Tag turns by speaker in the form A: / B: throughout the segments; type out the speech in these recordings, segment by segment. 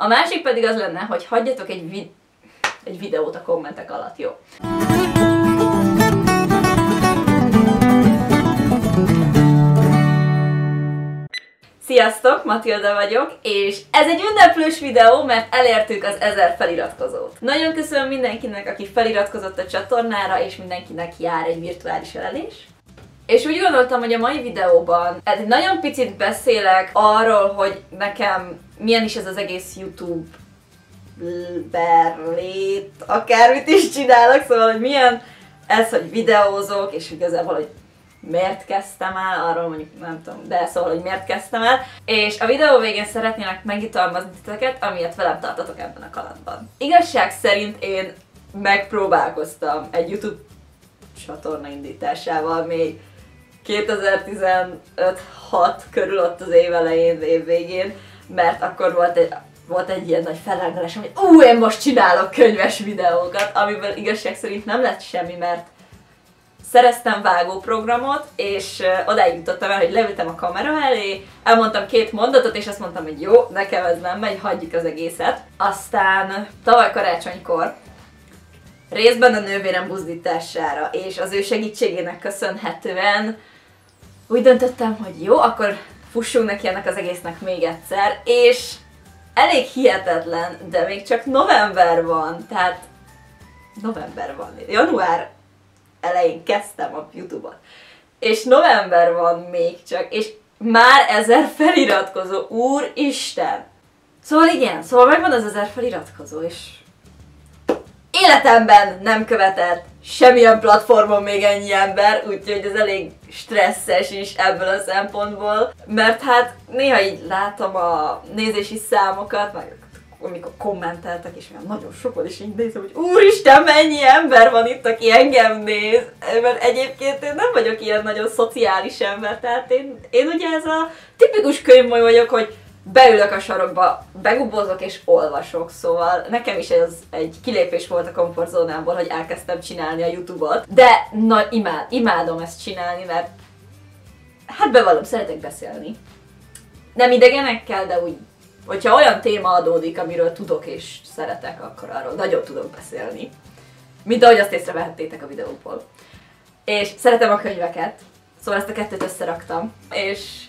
A: A másik pedig az lenne, hogy hagyjatok egy, vid- egy videót a kommentek alatt, jó? Sziasztok, Matilda vagyok, és ez egy ünneplős videó, mert elértük az 1000 feliratkozót. Nagyon köszönöm mindenkinek, aki feliratkozott a csatornára, és mindenkinek jár egy virtuális elelés. És úgy gondoltam, hogy a mai videóban egy nagyon picit beszélek arról, hogy nekem milyen is ez az egész YouTube berlét, akármit is csinálok, szóval, hogy milyen ez, hogy videózok, és igazából, hogy miért kezdtem el, arról mondjuk nem tudom, de szóval, hogy miért kezdtem el. És a videó végén szeretnélek megjutalmazni titeket, amiért velem tartatok ebben a kalandban. Igazság szerint én megpróbálkoztam egy YouTube csatorna indításával még 2015-6 körül ott az év elején, év végén, mert akkor volt egy, volt egy ilyen nagy felrendelés, hogy ú, én most csinálok könyves videókat, amivel igazság szerint nem lett semmi, mert szereztem vágóprogramot, és odáig jutottam el, hogy leültem a kamera elé, elmondtam két mondatot, és azt mondtam, hogy jó, nekem ez nem megy, hagyjuk az egészet. Aztán tavaly karácsonykor részben a nővérem buzdítására és az ő segítségének köszönhetően úgy döntöttem, hogy jó, akkor fussunk neki ennek az egésznek még egyszer, és elég hihetetlen, de még csak november van, tehát november van, január elején kezdtem a Youtube-ot. És november van még csak, és már ezer feliratkozó, úristen! Szóval igen, szóval megvan az ezer feliratkozó, és életemben nem követett semmilyen platformon még ennyi ember, úgyhogy ez elég stresszes is ebből a szempontból, mert hát néha így látom a nézési számokat, meg amikor kommenteltek, és olyan nagyon sokan, és így nézem, hogy úristen, mennyi ember van itt, aki engem néz, mert egyébként én nem vagyok ilyen nagyon szociális ember, tehát én, én ugye ez a tipikus könyvmoly vagyok, hogy beülök a sarokba, begubozok és olvasok, szóval nekem is ez egy kilépés volt a komfortzónámból, hogy elkezdtem csinálni a Youtube-ot, de na, imád, imádom ezt csinálni, mert hát bevallom, szeretek beszélni. Nem idegenekkel, de úgy hogyha olyan téma adódik, amiről tudok és szeretek, akkor arról nagyon tudok beszélni. Mint ahogy azt észrevehettétek a videóból. És szeretem a könyveket, szóval ezt a kettőt összeraktam, és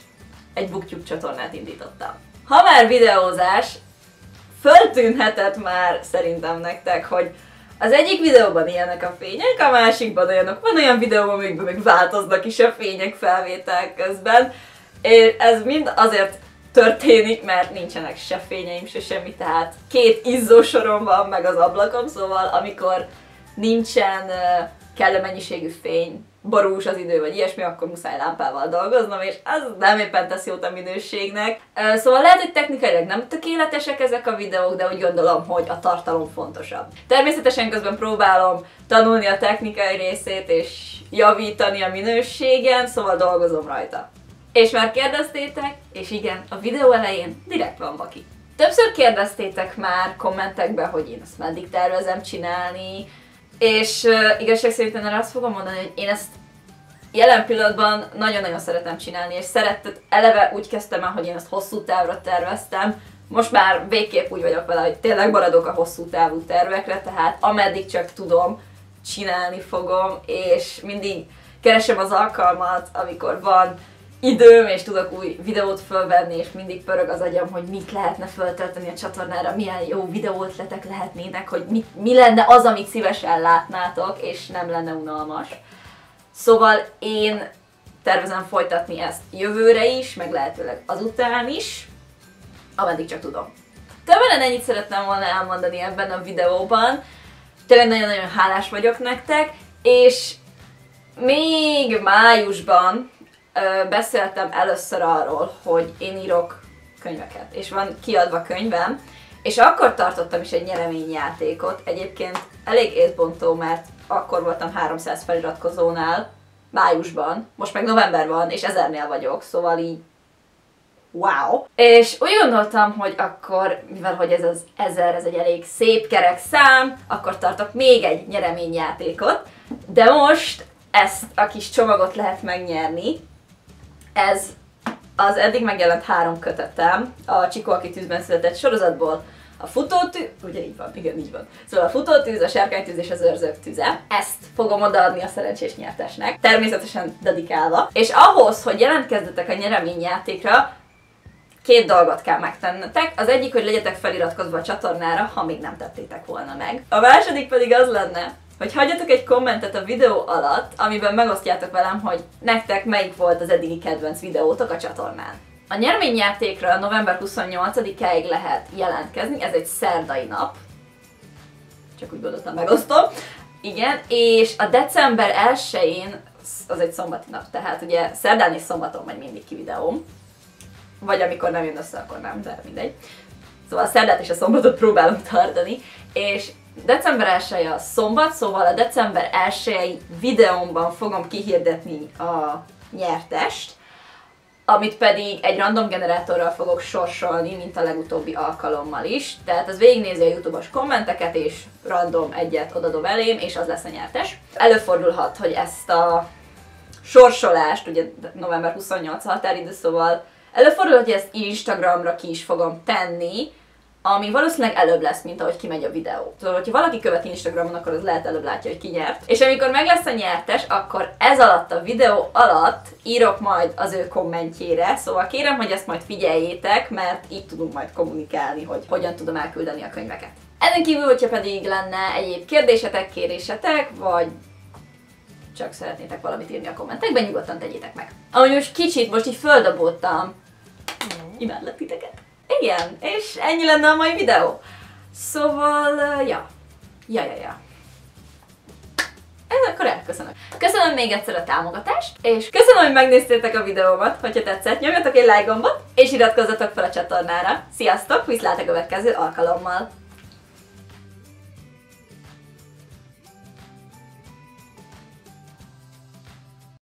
A: egy booktube csatornát indítottam. Ha már videózás, föltűnhetett már szerintem nektek, hogy az egyik videóban ilyenek a fények, a másikban olyanok. Van olyan videó, amikben még változnak is a fények felvétel közben. És ez mind azért történik, mert nincsenek se fényeim, se semmi, tehát két izzósorom van meg az ablakom, szóval amikor nincsen kellő mennyiségű fény, borús az idő, vagy ilyesmi, akkor muszáj lámpával dolgoznom, és az nem éppen tesz jót a minőségnek. Szóval lehet, hogy technikailag nem tökéletesek ezek a videók, de úgy gondolom, hogy a tartalom fontosabb. Természetesen közben próbálom tanulni a technikai részét, és javítani a minőségen, szóval dolgozom rajta. És már kérdeztétek, és igen, a videó elején direkt van Baki. Többször kérdeztétek már kommentekbe, hogy én ezt meddig tervezem csinálni, és uh, igazság szerint én azt fogom mondani, hogy én ezt jelen pillanatban nagyon-nagyon szeretem csinálni, és szerettet, eleve úgy kezdtem el, hogy én ezt hosszú távra terveztem, most már végképp úgy vagyok vele, hogy tényleg maradok a hosszú távú tervekre, tehát ameddig csak tudom, csinálni fogom, és mindig keresem az alkalmat, amikor van időm, és tudok új videót fölvenni, és mindig pörög az agyam, hogy mit lehetne föltölteni a csatornára, milyen jó videótletek lehetnének, hogy mi, mi lenne az, amit szívesen látnátok, és nem lenne unalmas. Szóval én tervezem folytatni ezt jövőre is, meg lehetőleg azután is, ameddig csak tudom. Többen ennyit szerettem volna elmondani ebben a videóban. Tényleg nagyon-nagyon hálás vagyok nektek, és még májusban beszéltem először arról, hogy én írok könyveket, és van kiadva könyvem, és akkor tartottam is egy nyereményjátékot, egyébként elég észbontó, mert akkor voltam 300 feliratkozónál, májusban, most meg november van, és ezernél vagyok, szóval így wow. És úgy gondoltam, hogy akkor, mivel hogy ez az ezer, ez egy elég szép kerek szám, akkor tartok még egy nyereményjátékot, de most ezt a kis csomagot lehet megnyerni, ez az eddig megjelent három kötetem a Csikó, aki tűzben született sorozatból. A futótűz, ugye így van, igen, így van. Szóval a futótűz, a sárkánytűz és az őrzők tüze. Ezt fogom odaadni a szerencsés nyertesnek, természetesen dedikálva. És ahhoz, hogy jelentkezzetek a nyereményjátékra, két dolgot kell megtennetek. Az egyik, hogy legyetek feliratkozva a csatornára, ha még nem tettétek volna meg. A második pedig az lenne, hogy hagyjatok egy kommentet a videó alatt, amiben megosztjátok velem, hogy nektek melyik volt az eddigi kedvenc videótok a csatornán. A nyerményjátékra november 28-áig lehet jelentkezni, ez egy szerdai nap. Csak úgy gondoltam, megosztom. Igen, és a december 1-én, az egy szombati nap, tehát ugye szerdán és szombaton megy mindig ki videóm. Vagy amikor nem jön össze, akkor nem, de mindegy. Szóval a szerdát és a szombatot próbálom tartani, és december 1 a szombat, szóval a december 1 videómban fogom kihirdetni a nyertest, amit pedig egy random generátorral fogok sorsolni, mint a legutóbbi alkalommal is. Tehát az végignézi a YouTube-os kommenteket, és random egyet odadob elém, és az lesz a nyertes. Előfordulhat, hogy ezt a sorsolást, ugye november 28 határidő, szóval előfordulhat, hogy ezt Instagramra ki is fogom tenni, ami valószínűleg előbb lesz, mint ahogy kimegy a videó. Szóval, hogyha valaki követi Instagramon, akkor az lehet előbb látja, hogy ki nyert. És amikor meg lesz a nyertes, akkor ez alatt a videó alatt írok majd az ő kommentjére, szóval kérem, hogy ezt majd figyeljétek, mert így tudunk majd kommunikálni, hogy hogyan tudom elküldeni a könyveket. Ezen kívül, hogyha pedig lenne egyéb kérdésetek, kérésetek, vagy csak szeretnétek valamit írni a kommentekben, nyugodtan tegyétek meg. Ahogy most kicsit most így földobottam, imádlak titeket. Igen, és ennyi lenne a mai videó. Szóval, ja. Ja, ja, ja. Ez akkor elköszönök. Köszönöm még egyszer a támogatást, és köszönöm, hogy megnéztétek a videómat, hogyha tetszett, nyomjatok egy like gombot, és iratkozzatok fel a csatornára. Sziasztok, viszlát a következő alkalommal!